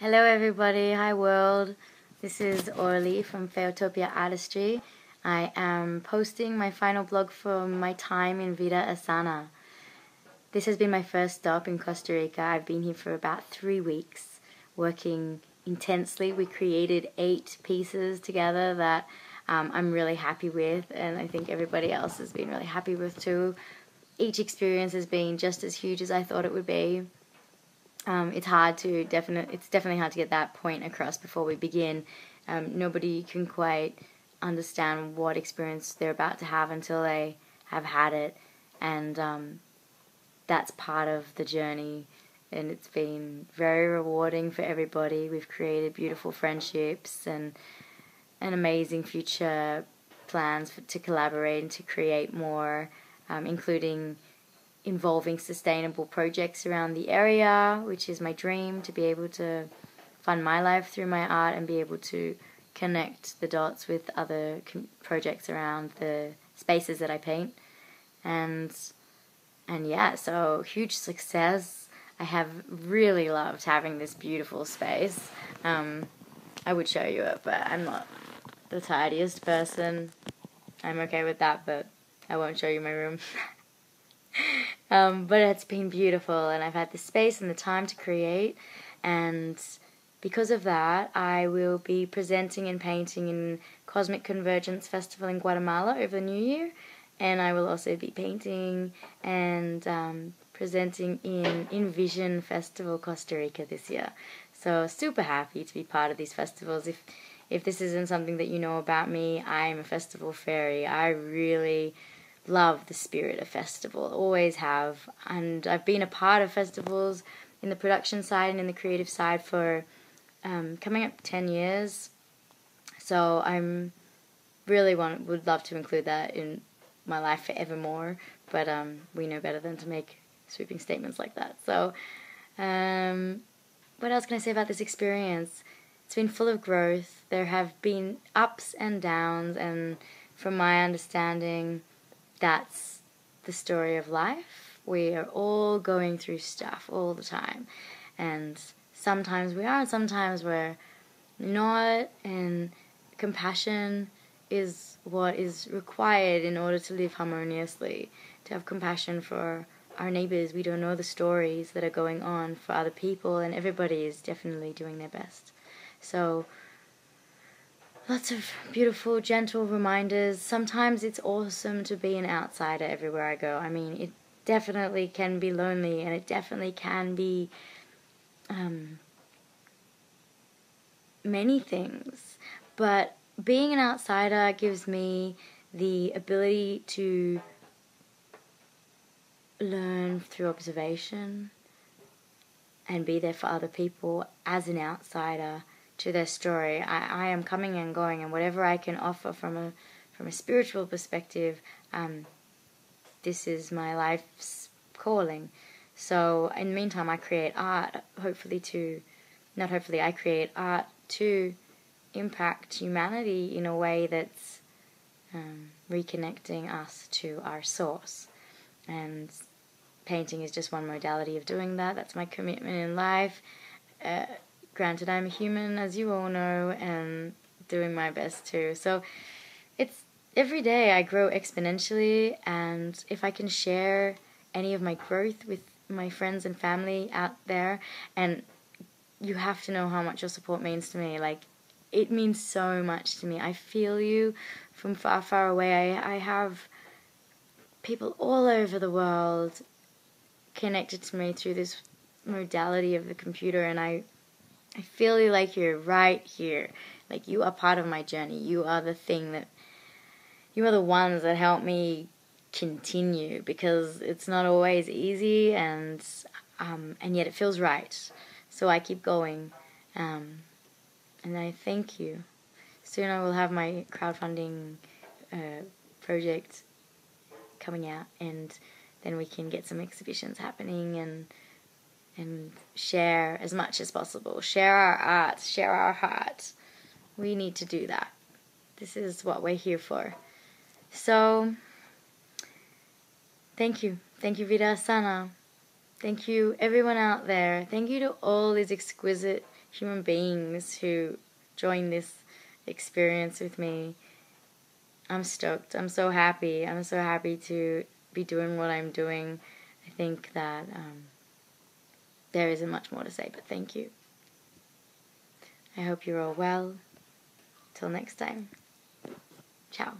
Hello, everybody. Hi, world. This is Orly from Fayotopia Artistry. I am posting my final blog from my time in Vida Asana. This has been my first stop in Costa Rica. I've been here for about three weeks, working intensely. We created eight pieces together that um, I'm really happy with, and I think everybody else has been really happy with too. Each experience has been just as huge as I thought it would be um, it's hard to definite. It's definitely hard to get that point across before we begin. Um, nobody can quite understand what experience they're about to have until they have had it, and um, that's part of the journey. And it's been very rewarding for everybody. We've created beautiful friendships and an amazing future plans for, to collaborate and to create more, um, including involving sustainable projects around the area, which is my dream to be able to fund my life through my art and be able to connect the dots with other projects around the spaces that I paint. And and yeah, so huge success. I have really loved having this beautiful space. Um, I would show you it, but I'm not the tidiest person. I'm okay with that, but I won't show you my room. um, but it's been beautiful, and I've had the space and the time to create, and because of that, I will be presenting and painting in Cosmic Convergence Festival in Guatemala over the New Year, and I will also be painting and um, presenting in Envision Festival Costa Rica this year. So super happy to be part of these festivals. If if this isn't something that you know about me, I'm a festival fairy. I really love the spirit of festival, always have. And I've been a part of festivals in the production side and in the creative side for um, coming up 10 years. So I'm really want would love to include that in my life forevermore. But um, we know better than to make sweeping statements like that. So, um, what else can I say about this experience? It's been full of growth. There have been ups and downs, and from my understanding, that's the story of life. We are all going through stuff all the time. And sometimes we are, sometimes we're not. And compassion is what is required in order to live harmoniously. To have compassion for our neighbors. We don't know the stories that are going on for other people, and everybody is definitely doing their best. So, lots of beautiful, gentle reminders. Sometimes it's awesome to be an outsider everywhere I go. I mean, it definitely can be lonely and it definitely can be um, many things. But being an outsider gives me the ability to learn through observation and be there for other people as an outsider to their story. I, I am coming and going, and whatever I can offer from a from a spiritual perspective, um, this is my life's calling. So in the meantime, I create art, hopefully to, not hopefully, I create art to impact humanity in a way that's um, reconnecting us to our source. And painting is just one modality of doing that. That's my commitment in life. Uh, granted, I'm a human, as you all know, and doing my best too. So it's every day I grow exponentially, and if I can share any of my growth with my friends and family out there, and you have to know how much your support means to me. Like, it means so much to me. I feel you from far, far away. I, I have people all over the world connected to me through this modality of the computer, and I I feel like you're right here. Like you are part of my journey. You are the thing that you are the ones that help me continue because it's not always easy and um, and yet it feels right. So I keep going. Um, and I thank you. Soon I will have my crowdfunding uh, project coming out and then we can get some exhibitions happening and and share as much as possible. Share our art, share our heart. We need to do that. This is what we're here for. So, thank you. Thank you, Vida Asana. Thank you, everyone out there. Thank you to all these exquisite human beings who joined this experience with me. I'm stoked. I'm so happy. I'm so happy to be doing what I'm doing. I think that um, there isn't much more to say, but thank you. I hope you're all well. Till next time. Ciao.